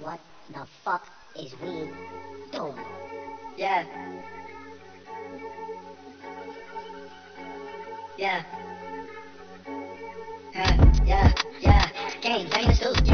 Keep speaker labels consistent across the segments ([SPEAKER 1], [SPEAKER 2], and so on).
[SPEAKER 1] What the fuck is we doing?
[SPEAKER 2] Yeah. Yeah. Yeah, yeah, yeah. Gang, back in the stool. Uh,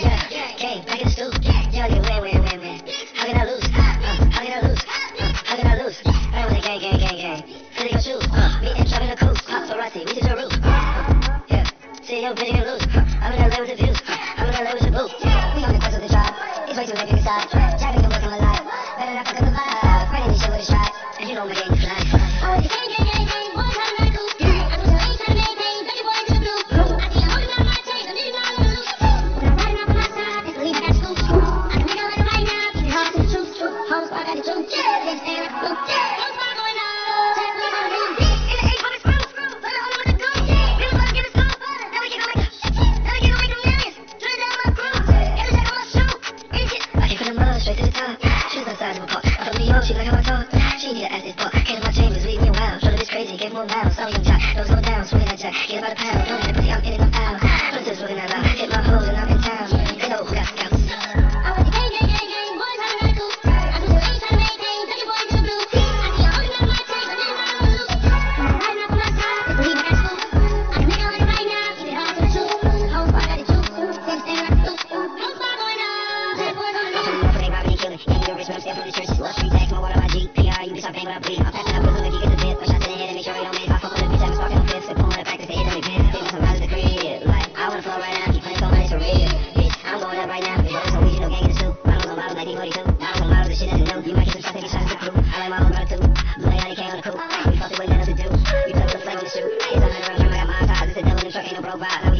[SPEAKER 2] yeah, gang, back in the stool. Yeah, you win, win, win, win. How can I lose? Uh, how can I lose? Uh, how can I lose? I with a gang, gang, gang, gang. Feel your shoes. Uh, me and driving a coupe. Paparazzi, we to the roof. Uh, yeah. See yo, bitch, you lose. Uh, I'm in LA with the views. Uh, I'm in LA with the boo. We on the quest of the drive. It's way too late to decide. Jabbing the work on my life. Better not fuck up the vibe. Running this shit with a stride. And you know my game is fly. Outside a park. I'm from New York, she like how I talk. She need ask this part. Came to my chambers, leave me wild. Showed her this crazy, gave more miles. Young jack. Those go down, swinging that jack. Get about a pound. Don't let pussy, I'm in it, I'm out. Put bitch, but I'm still from the trenches. Love free tags, my water, my G.P.I. PR, you bitch, I bang what I bleed. I'm passing up prison if you get the bit. A shot to the head and make sure you don't miss. I fuck with the bitch, I'm sparking on fifth. Pulling it back to the end of the biz. I'm feeling some rise of the crib. Like, I wanna flow right now, keep playing so much for real. Bitch, I'm going up right now. Bitch, I'm so weird, you know, gang in the shoe. Models on models like D42. Models on models, the shit isn't new. You might get some shots, taking shots at the crew. I like my own brother too. Blue Lady came on the coupe. We fucked it with nothing to do. We took the flame in the shoe. It's 100 rounds, I got my ties. It's a devil in the truck, ain't no bro vibe.